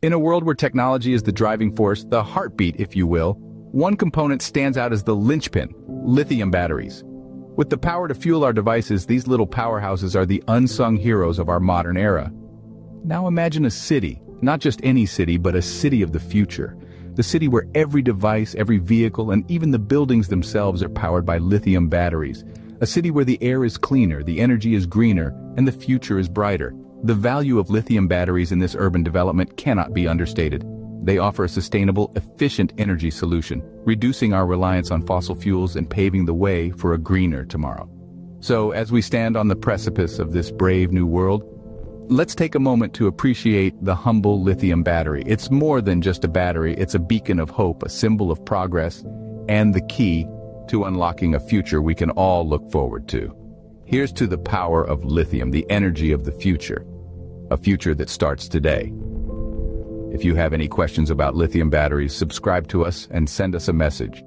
In a world where technology is the driving force, the heartbeat, if you will, one component stands out as the linchpin, lithium batteries. With the power to fuel our devices, these little powerhouses are the unsung heroes of our modern era. Now imagine a city, not just any city, but a city of the future. The city where every device, every vehicle, and even the buildings themselves are powered by lithium batteries. A city where the air is cleaner, the energy is greener, and the future is brighter. The value of lithium batteries in this urban development cannot be understated. They offer a sustainable, efficient energy solution, reducing our reliance on fossil fuels and paving the way for a greener tomorrow. So, as we stand on the precipice of this brave new world, let's take a moment to appreciate the humble lithium battery. It's more than just a battery, it's a beacon of hope, a symbol of progress, and the key to unlocking a future we can all look forward to. Here's to the power of lithium, the energy of the future, a future that starts today. If you have any questions about lithium batteries, subscribe to us and send us a message.